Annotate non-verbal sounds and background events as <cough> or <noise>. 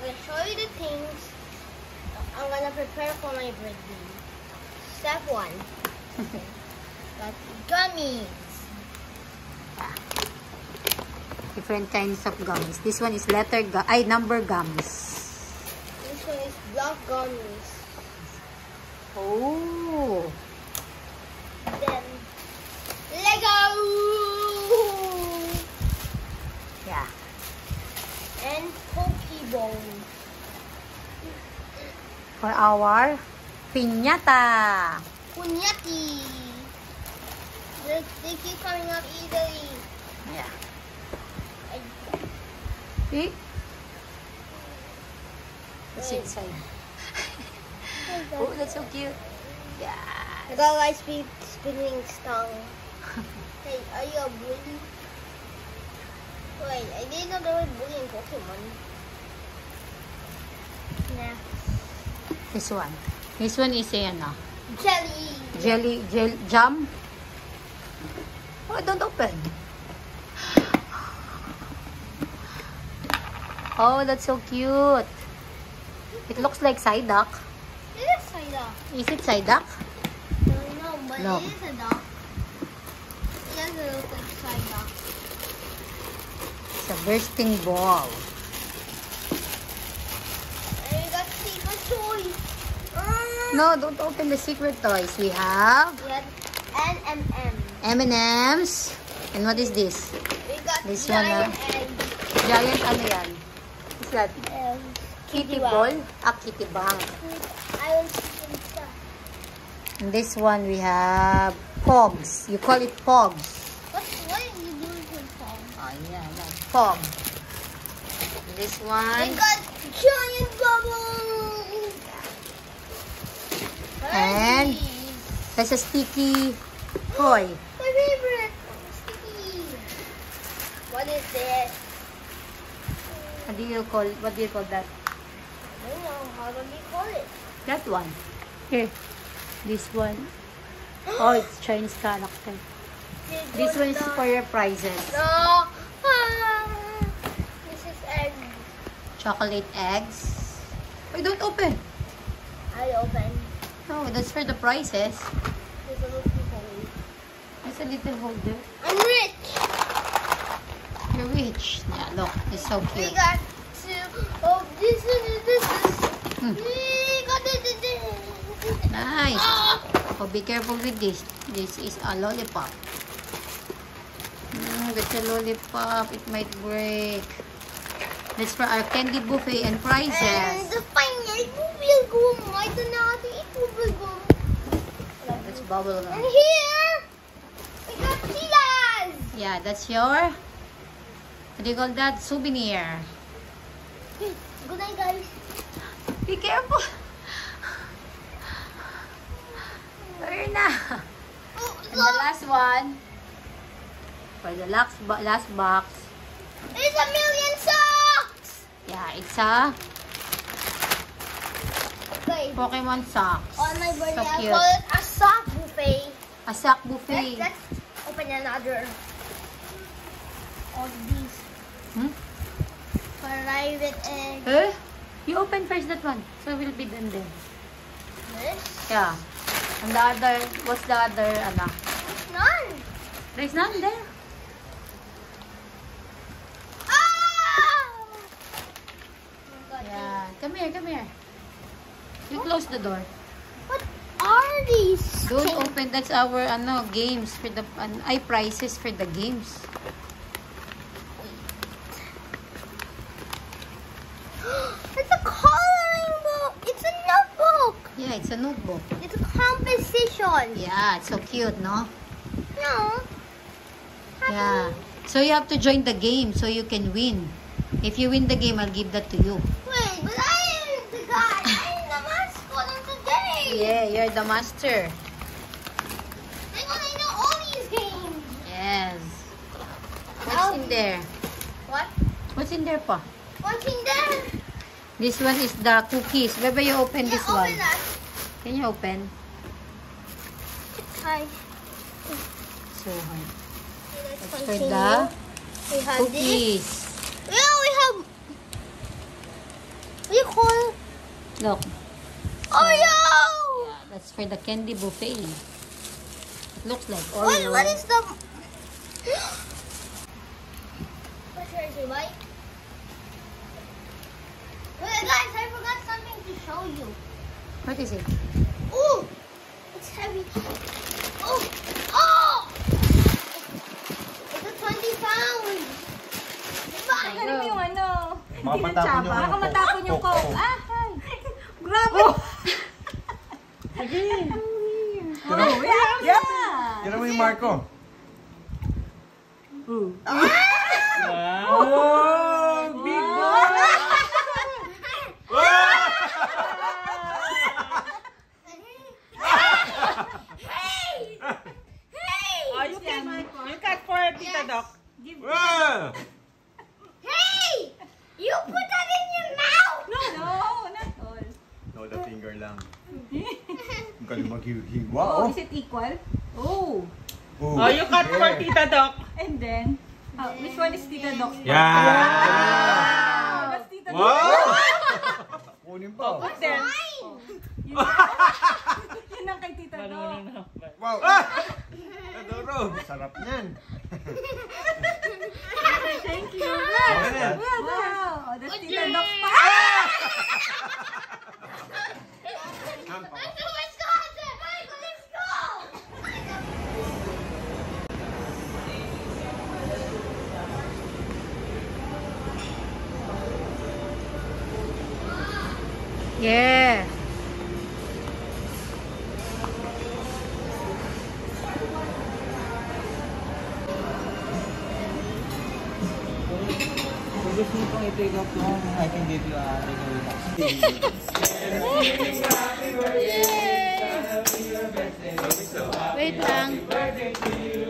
prank on today. I'm gonna show you the things I'm gonna prepare for my birthday. Step one. <laughs> Got gummies. Different kinds of gums. This one is letter gum. Ay, number gums. This one is block gummies. Oh. Then Lego Yeah. and For our piñata. Punyaki. They, they keep coming up easily. Yeah. See? What's Wait. inside? Oh, that's so cute. Yeah. I got my speed spinning tongue. <laughs> hey, are you a bully? Wait, I didn't know there were bully in Pokemon. Nah. This one. This one is a ano, Jelly. jelly, gel, jam. Oh, don't open. Oh, that's so cute. It looks like Psyduck. It is Psyduck. Is it Psyduck? No, no, but No. it is a duck. It doesn't look like Psyduck. It's a bursting ball. Toys. Uh, No, don't open the secret toys. We have We had N&M. M&M's. And what is this? We got This one, giant ah. eggs. Giant ano yan? What's that? Um, Kitty Bang. ball? Ah, kitty bang. I. And this one we have Pogs. You call it Pogs. What, what are you doing with Tom? Oh, yeah, that's Pog. And this We one. got giant bubbles. What are And- these? That's a sticky toy. My favorite. Sticky. What is this? What do you call, what do you call that? I don't know. How do we call it? That one. Here. This one. Oh, it's Chinese character. This one is for your prizes. No. Ah, this is egg. Chocolate eggs. Wait, don't open. I open. No, that's for the prizes. There's a little. It's a little holder. I'm rich. You're rich. Yeah, look. It's so cute. We got two. Oh, this is this is. Hmm. We got this. this, this. Nice. Ah. Oh, be careful with this. This is a lollipop. Mm, that's a lollipop. It might break. That's for our candy buffet and And prizes. the final bubblegum. I don't know how to eat bubblegum. That's bubble And here we got Chilas. Yeah, that's your, what do you call that? Souvenir. Good night, guys. Be careful. Turn na. Oh, And the last one, for the last, last box, There's a million socks. yeah, it's a Pokemon socks. On my birthday, So I call it a sock buffet. A sock Let's, buffet. let's open another of these Hmm? private egg. Eh? You open first that one. So we'll be done then. This? Yeah. And the other, what's the other, ano? None. There's none there. Ah! Oh my God, Yeah. Come here, come here. You close the door. What are these? Don't things? open. That's our, ano, games for the, an, ay, prizes for the games. <gasps> It's a coloring book. It's a notebook. Yeah, it's a notebook. It's a composition. Yeah, it's so cute, no? No. Yeah. So you have to join the game so you can win. If you win the game, I'll give that to you. Wait, but I am the guy. I am the mascot of the game. Yeah, you're the master. I know, I know all these games. Yes. What's in there? What? What's in there pa? What's in there? This one is the cookies. Bebe, you open Yeah, this open one. that. Can you open? Hi. So hard. Let's continue. the we have this. cookies. Yeah, we have Look. Oh, Oreo! Yeah, that's for the candy buffet. It looks like What, what is the... What's yours, Mike? Wait, guys, I forgot something to show you. What is it? Oh, It's heavy. Oh! Oh! It's a 20 pounds! Diba? Ano mo yung ano? Baka Hindi ng matapon tsaba. yung Baka coke. matapon yung Coke, coke. coke. Ah, ay. Grabe. Tira, Oh, yeah, yeah. tira mo yung Marco. Oh, big Galing maghihiwa, Oh, oh. is it equal? Oh. Ooh. Oh, you cut for Yeah. Tita Doc. And then, oh, which one is Tita Doc's part? Yeah! Oh, that's Tita Doc's Wow! Kunin pa. oh. Then, Yun, <laughs> yun ang kay Tita Doc. Wow! Ah! Adoro! Sarap niyan. <laughs> Thank you. Na yan. Wow, oh, that's Tita Doc's part. Yeah. I can give you a Wait lang. Wait